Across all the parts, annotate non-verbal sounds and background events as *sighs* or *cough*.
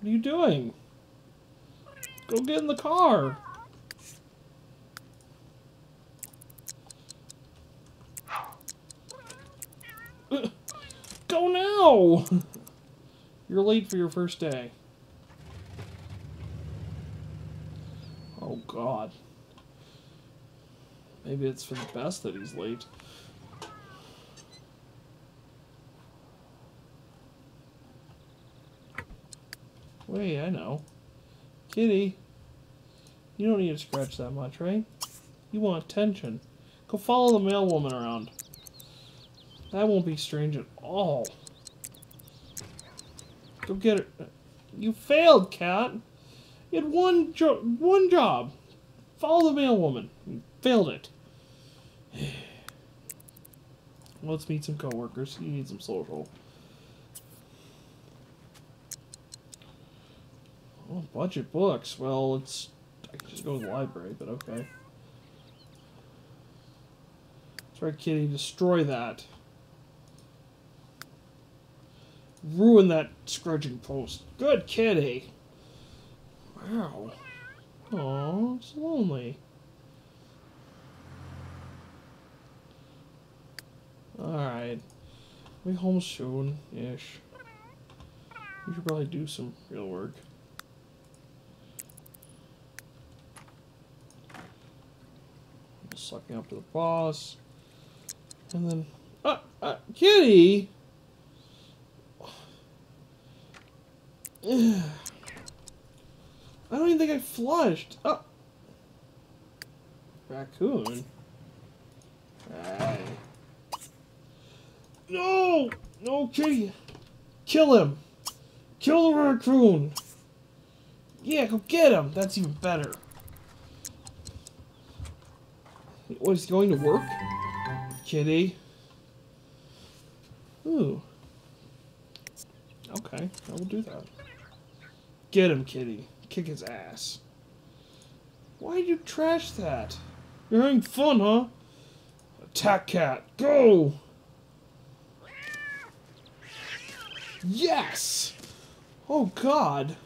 What are you doing? Go get in the car. Go now! You're late for your first day. Oh god. Maybe it's for the best that he's late. Wait, I know. Kitty, you don't need to scratch that much, right? You want attention. Go follow the mail woman around. That won't be strange at all. Go get her. You failed, cat. You had one jo one job. Follow the mail woman. You failed it. *sighs* Let's meet some coworkers. You need some social. Oh, budget books. Well, it's I just go to the library, but okay. Right, Kitty. Destroy that. Ruin that scrudging post. Good kitty. Wow. Oh, it's lonely. Alright. We home soon-ish. We should probably do some real work. Sucking up to the boss. And then... Uh, uh, kitty! *sighs* I don't even think I flushed. Oh. Raccoon. Hey. No! No, kitty! Kill him! Kill the raccoon! Yeah, go get him! That's even better. Is he going to work? Kitty. Ooh. Okay, I will do that. Get him, kitty. Kick his ass. Why'd you trash that? You're having fun, huh? Attack cat, go! Yes! Oh god!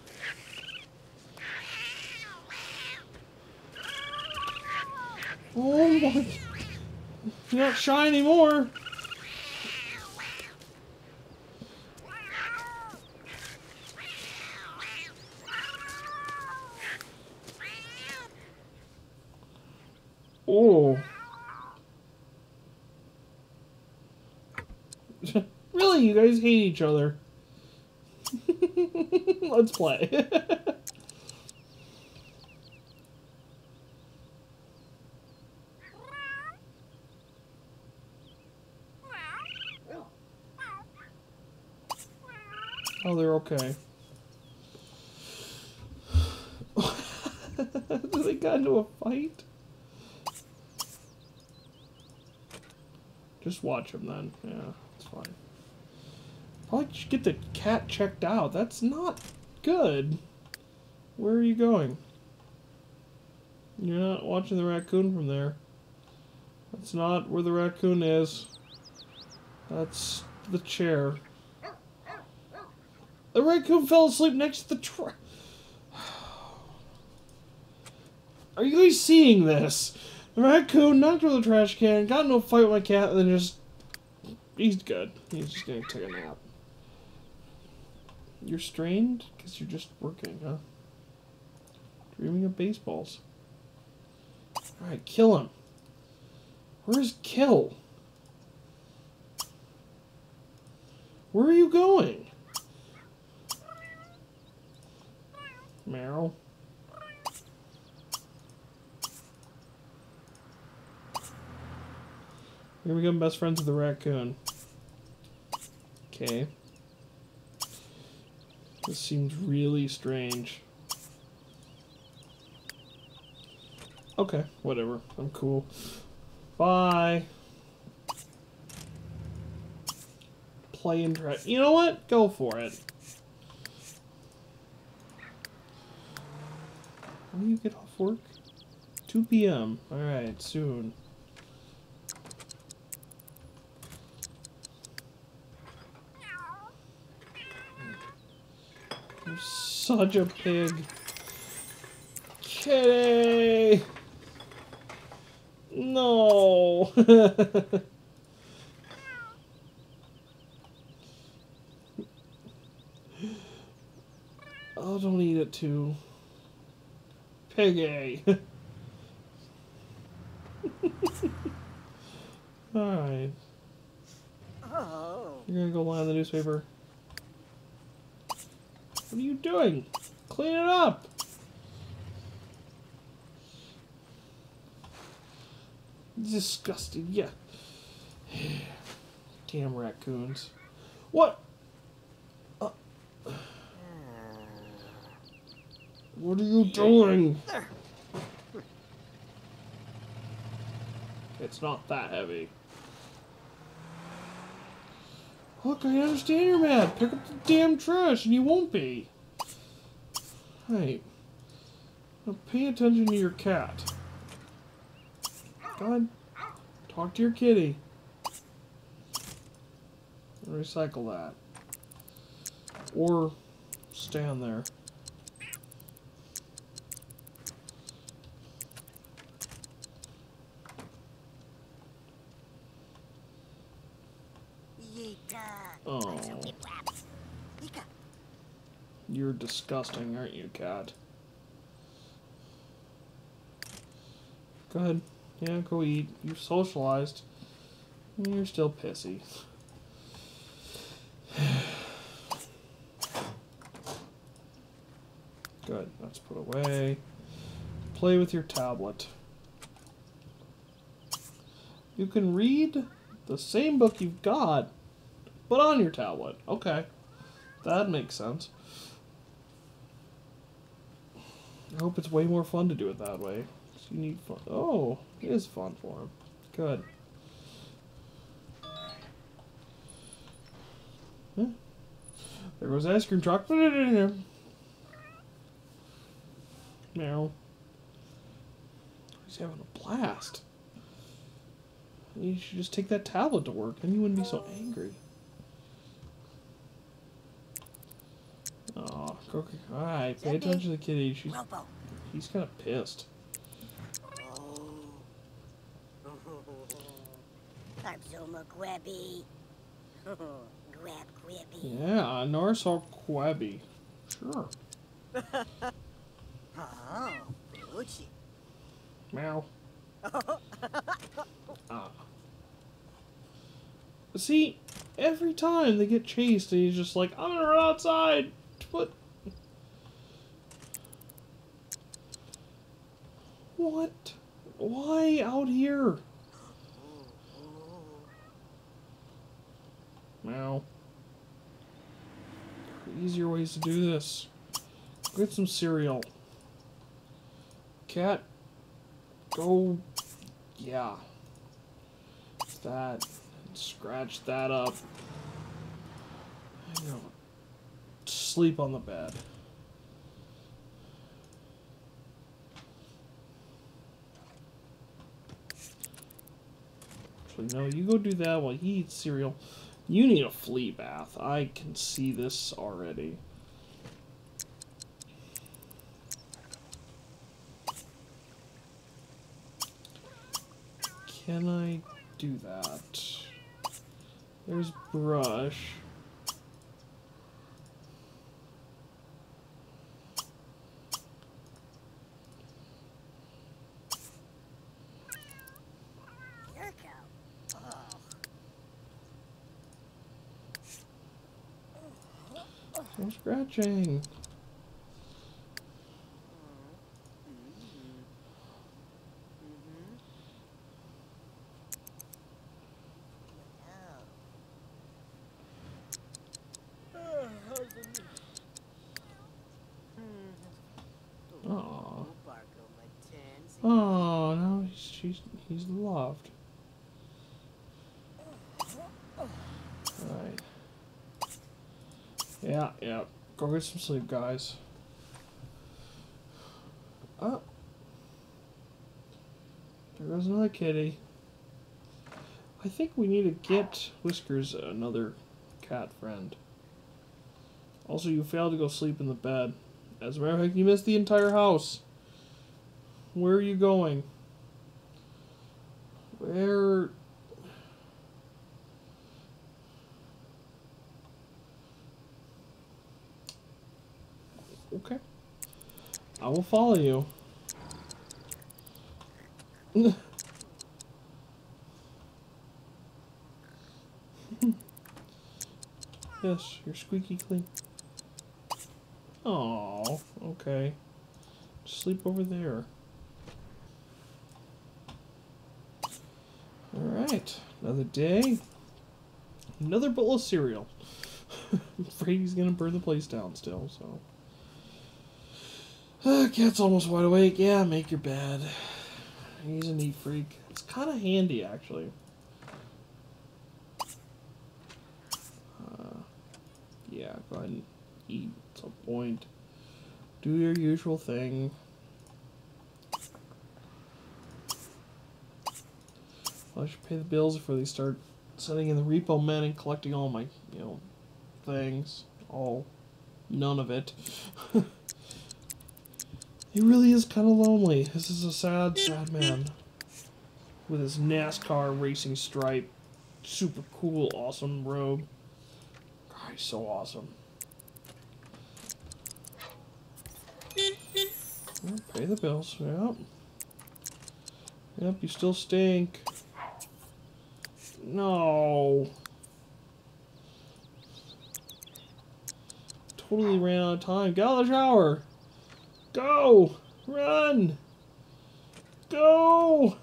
Oh my... You're not shy anymore! Oh. *laughs* really, you guys hate each other. *laughs* Let's play. *laughs* oh, they're okay. *laughs* they got into a fight? Just watch them then. Yeah, it's fine. Probably should get the cat checked out. That's not good. Where are you going? You're not watching the raccoon from there. That's not where the raccoon is. That's the chair. The raccoon fell asleep next to the tra- *sighs* Are you guys seeing this? The raccoon knocked over the trash can, got into a fight with my cat, and then just... He's good. He's just gonna take a nap. You're strained? Because you're just working, huh? Dreaming of baseballs. Alright, kill him. Where's Kill? Where are you going? Meryl. Here we become best friends with the raccoon. Okay. This seems really strange. Okay, whatever. I'm cool. Bye. Play and try. You know what? Go for it. When do you get off work? 2 p.m. Alright, soon. You're such a pig. Kitty! No! *laughs* oh, don't eat it too. Piggy! *laughs* Alright. Oh. You're gonna go lie on the newspaper. What are you doing? Clean it up! Disgusting, yeah. *sighs* Damn raccoons. What? What are you doing? It's not that heavy. Look, I understand you're mad. Pick up the damn trash and you won't be. Hey. Now pay attention to your cat. God. Talk to your kitty. Recycle that. Or stand there. Oh. You're disgusting, aren't you, cat? Go ahead. Yeah, go eat. You've socialized. You're still pissy. *sighs* Good. That's put away. Play with your tablet. You can read the same book you've got, but on your tablet. Okay. That makes sense. I hope it's way more fun to do it that way. You need fun. Oh, it is fun for him. Good. Huh? There goes the ice cream truck. Put. Meow. He's having a blast. You should just take that tablet to work, then you wouldn't be so angry. Oh, Coco. Alright, pay Zippy. attention to the kitty. She's he's kinda pissed. Oh. I'm so McQuebby. *laughs* Grab Quibby. Yeah, Norso Quabby. Sure. *laughs* Oh, Gucci. Meow. *laughs* ah. See, every time they get chased, and he's just like, I'm gonna run outside. What? What? Why out here? Meow. Easier ways to do this. Get some cereal. Cat, go. Yeah. That. Scratch that up. Sleep on the bed. Actually, no, you go do that while he eats cereal. You need a flea bath. I can see this already. Can I do that? There's brush. Yurko. Oh. No scratching. Aw. Oh, no, he's, she's, he's loved. Alright. Yeah, yeah. Go get some sleep, guys. Oh. There goes another kitty. I think we need to get Whiskers another cat friend. Also, you failed to go sleep in the bed. As a matter of fact, you missed the entire house. Where are you going? Where... Okay. I will follow you. *laughs* yes, you're squeaky clean. Oh, okay. Sleep over there. Alright, another day. Another bowl of cereal. *laughs* I'm afraid he's gonna burn the place down still, so. *sighs* Cat's almost wide awake. Yeah, make your bed. He's a neat freak. It's kind of handy, actually. Uh, yeah, go ahead and eat at some point. Do your usual thing. I should pay the bills before they start sending in the repo men and collecting all my, you know, things. All, none of it. *laughs* he really is kind of lonely. This is a sad, sad man. With his NASCAR racing stripe, super cool, awesome robe. God, he's so awesome. Well, pay the bills. Yep. Yep, you still stink. No. Totally ran out of time. Get out of the shower. Go. Run. Go.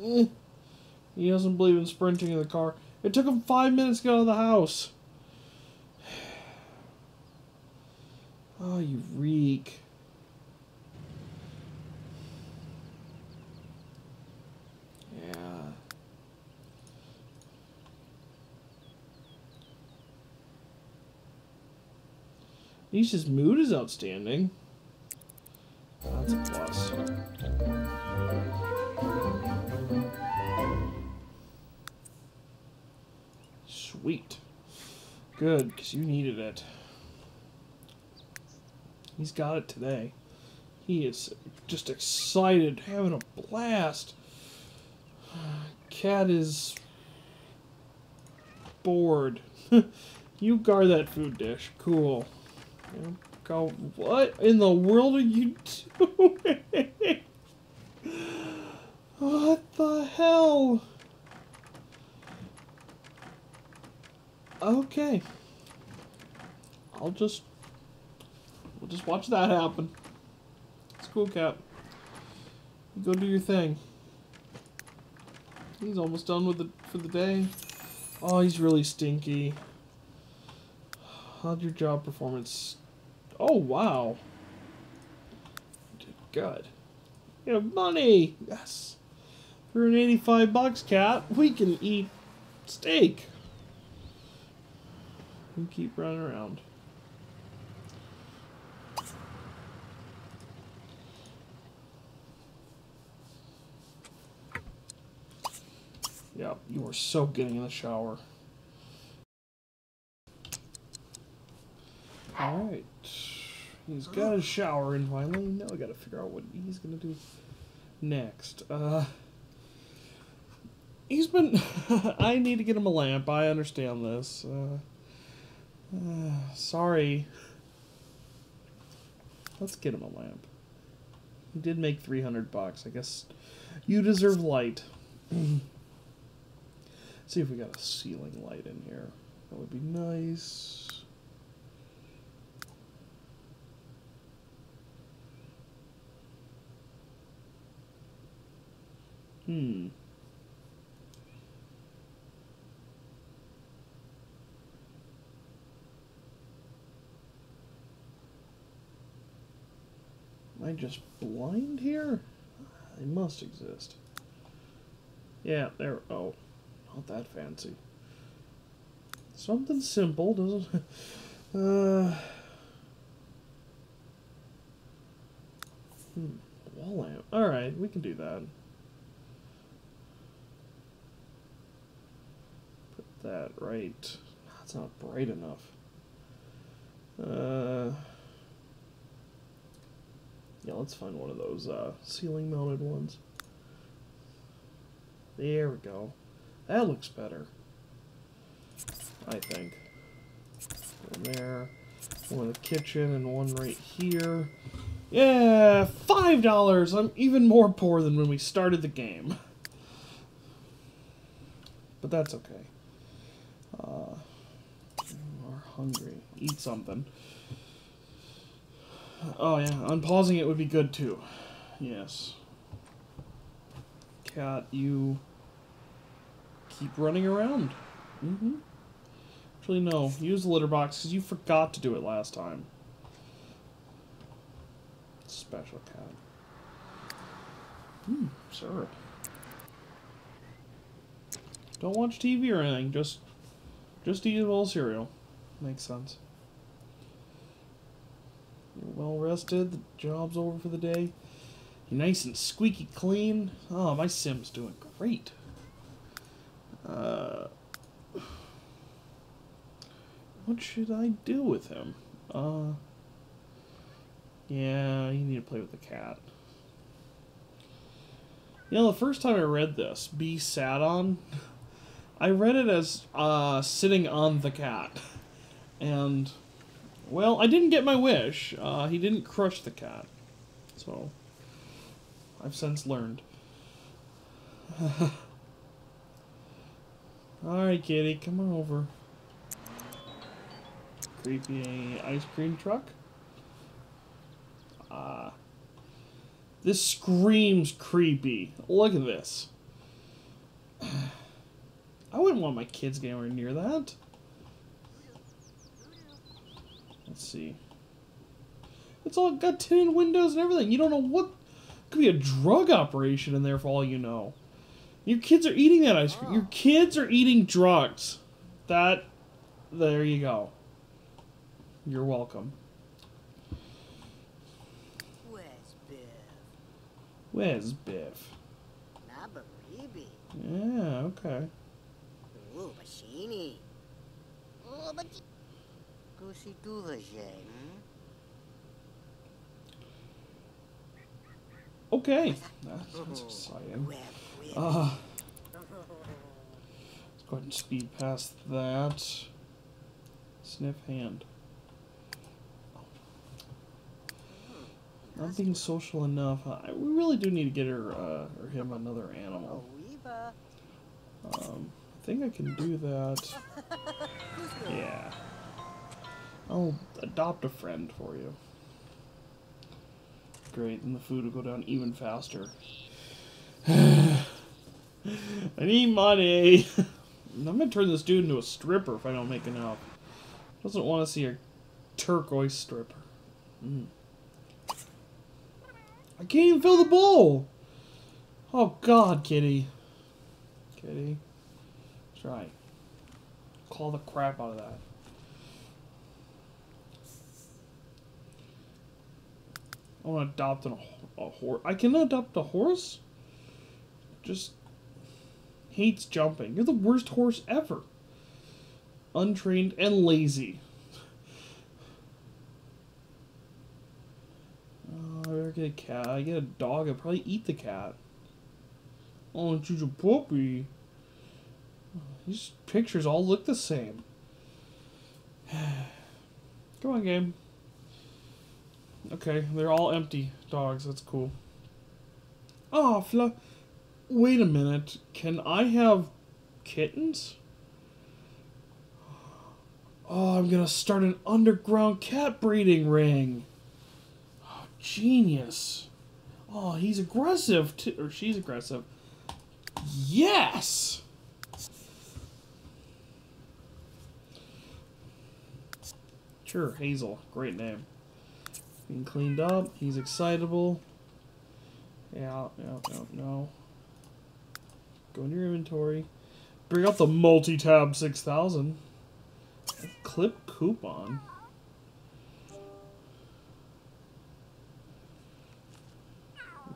Eh. He doesn't believe in sprinting in the car. It took him five minutes to get out of the house. Oh, *sighs* you reek. Yeah. Nisha's mood is outstanding. That's a plus. Sweet. Good, because you needed it. He's got it today. He is just excited, having a blast. *sighs* Cat is bored. *laughs* you guard that food dish. Cool. Yeah, Go. What in the world are you doing? *laughs* what the hell? Okay. I'll just we'll just watch that happen. It's cool, Cap. You go do your thing. He's almost done with it for the day. Oh, he's really stinky. How'd your job performance? Oh, wow. Good. You have money! Yes. For an 85 bucks, cat, we can eat steak. And keep running around. Yep, you are so getting in the shower. Alright. He's got a shower in finally. Now I gotta figure out what he's gonna do next. Uh He's been *laughs* I need to get him a lamp, I understand this. Uh, uh sorry. Let's get him a lamp. He did make 300 bucks. I guess you deserve light. *clears throat* See if we got a ceiling light in here. That would be nice. Hmm. Am I just blind here? They must exist. Yeah, there. Oh, not that fancy. Something simple, doesn't. *laughs* Uh. Hmm. Wall lamp. All right, we can do that. That right. That's not bright enough. Uh, yeah, let's find one of those uh, ceiling mounted ones. There we go. That looks better. I think. One there. One in the kitchen and one right here. Yeah, five dollars. I'm even more poor than when we started the game. But that's okay. Uh, are hungry. Eat something. Oh yeah, unpausing it would be good too. Yes. Cat, you keep running around. Mm-hmm. Actually, no. Use the litter box because you forgot to do it last time. Special cat. Hmm, syrup. Don't watch TV or anything. Just, just eat a bowl cereal. Makes sense. You're well rested. The job's over for the day. You're nice and squeaky clean. Oh, my Sim's doing great. Uh, what should I do with him? Uh, yeah, you need to play with the cat. You know, the first time I read this, be sat on, *laughs* I read it as uh, sitting on the cat. And, well, I didn't get my wish. Uh, he didn't crush the cat. So, I've since learned. *laughs* Alright, kitty, come on over. Creepy ice cream truck? Ah. Uh, this screams creepy. Look at this. I wouldn't want my kids getting near that. Let's see. It's all got tinted windows and everything. You don't know what could be a drug operation in there for all you know. Your kids are eating that ice cream. Your kids are eating drugs. That there you go. You're welcome. Where's Biff? Where's Biff? Yeah, okay. Oh, Bashini. Oh, but Goosey Doolajay, Okay. That's, that's exciting. Grab, grab. Uh, let's go ahead and speed past that. Sniff hand. Not being social enough. I, we really do need to get her uh, or him another Oh, animal. Um, I think I can do that. Yeah. I'll adopt a friend for you. Great, and the food will go down even faster. *sighs* I need money. *laughs* I'm gonna turn this dude into a stripper if I don't make enough. Doesn't want to see a turquoise stripper. Mm. I can't even fill the bowl. Oh God, Kitty. Kitty, try. Call the crap out of that. I want to adopt an, a horse. I can adopt a horse? Just hates jumping. You're the worst horse ever. Untrained and lazy. Oh, I better get a cat. I get a dog. I'd probably eat the cat. Oh, she's a puppy. These pictures all look the same. *sighs* Come on, game. Okay, they're all empty dogs. That's cool. Oh, Fla. Wait a minute. Can I have kittens? *sighs* Oh, I'm gonna start an underground cat breeding ring. Oh, genius. Oh, he's aggressive, too. Or she's aggressive. Yes! Sure, Hazel. Great name. Being cleaned up. He's excitable. Yeah, yeah, no, no. Go into your inventory. Bring out the multi-tab 6000. Clip coupon.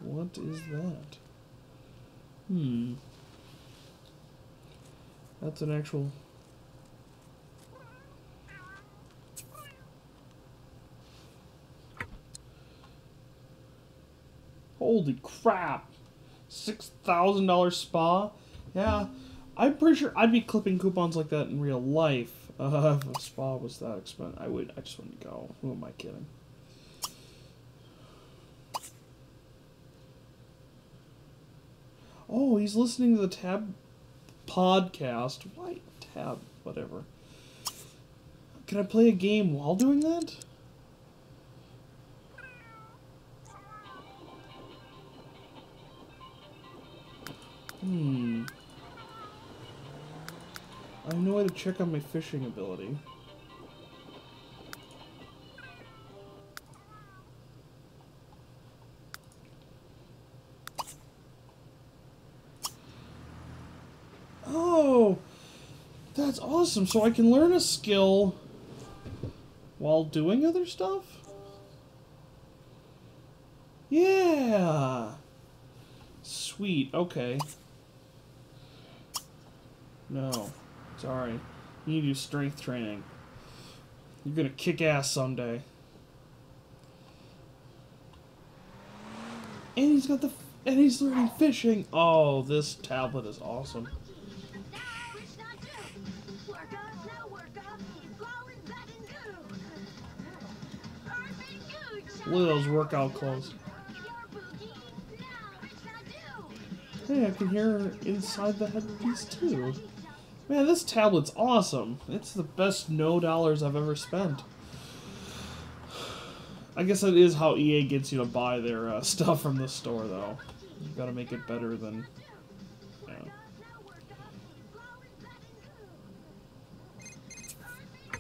What is that? Hmm. That's an actual... Holy crap. $6,000 spa? Yeah. I'm pretty sure I'd be clipping coupons like that in real life. Uh, *laughs* if a spa was that expensive, I would. I just wouldn't go. Who am I kidding? Oh, he's listening to the Tab podcast. Why Tab? Whatever. Can I play a game while doing that? Hmm. I have no way to check on my fishing ability. Oh, that's awesome. So I can learn a skill while doing other stuff? Yeah. Sweet. Okay. No. Sorry. You need to do strength training. You're gonna kick ass someday. And he's got the and he's learning fishing. Oh, this tablet is awesome. Look at those workout clothes. Hey, I can hear inside the headpiece too. Man, this tablet's awesome. It's the best no dollars I've ever spent. I guess that is how EA gets you to buy their uh, *laughs* stuff from the store, though. You gotta make it better than. Yeah.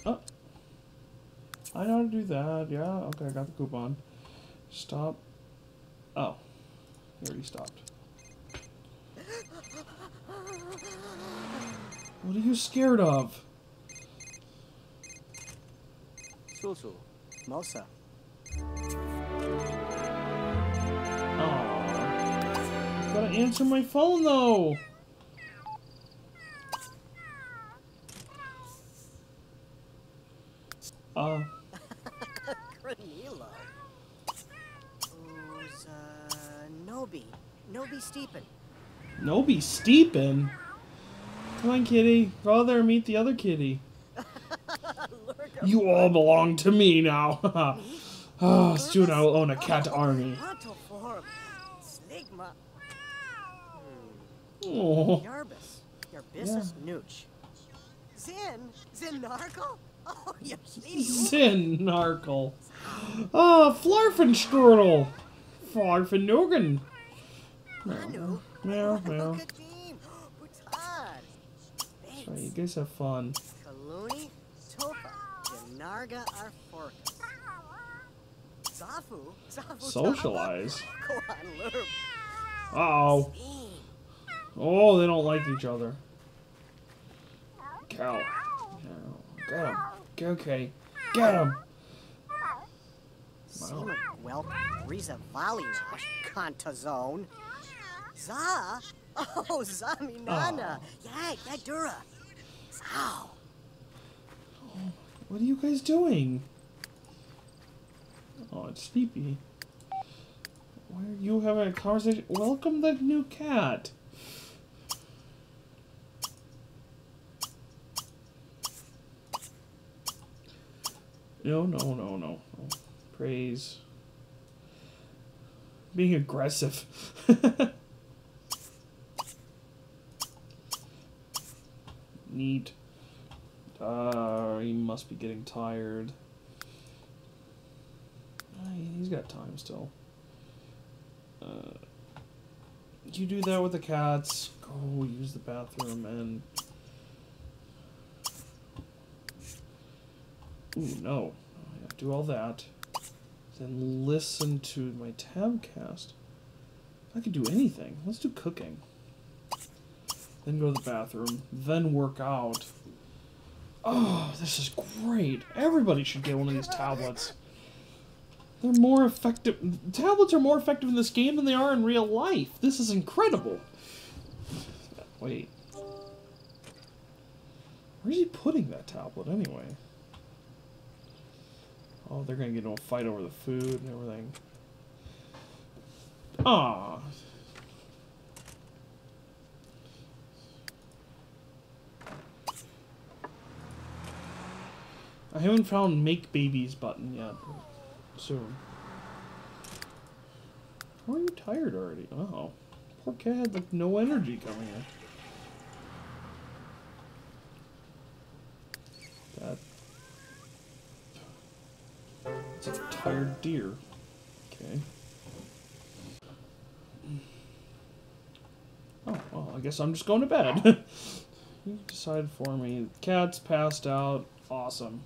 Oh. I know how to do that. Yeah, okay, I got the coupon. Stop. Oh. He already stopped. What are you scared of? Susu. Mosa. Aww. Gotta answer my phone though. Uh, Granilo. Who's, uh, Nobi. Nobi Steepen. Nobi Steepen? Come on, kitty. Go out there and meet the other kitty. You all belong to me now. oh, soon I'll own a cat army. Rontoform. Oh, Yarbus. Yarbissus Nooch. Zin? Zinarkle? Oh, you see. Sin Narkle. Oh, Flarfenstrudel. Flarfenugan. Manu. Meow, meow. Good team. Butad. Sorry, you guys have fun. Kaluni. Topa. Janarga Arforkas. Zafu. Zafu. Socialize. *laughs* Lurb. Uh-oh. Oh, they don't like each other. Cow. Get him. Go, kitty. Get him. Sima Welp. Riza Valinash. Kantazone. Za. *laughs* Oh, Zaminana. Ah. Yeah, yeah, Dura. Zao. What are you guys doing? Oh, it's Sleepy. Why are you having a conversation? Welcome the new cat. No, no, no, no. no. Praise. Being aggressive. *laughs* Neat. Uh, he must be getting tired. Uh, he's got time still. Uh, you do that with the cats. Go use the bathroom and. Ooh, no. Yeah, do all that. Then listen to my tabcast. I could do anything. Let's do cooking. Then go to the bathroom. Then work out. Oh, this is great. Everybody should get one of these tablets. They're more effective. Tablets are more effective in this game than they are in real life. This is incredible. Wait. Where's he putting that tablet anyway? Oh, they're gonna get into a fight over the food and everything. Aw. I haven't found make babies button yet. Soon. How are you tired already? Oh. Poor cat had like no energy coming in. That it's a tired deer. Okay. Oh, well, I guess I'm just going to bed. *laughs* you decided for me. Cat's passed out. Awesome.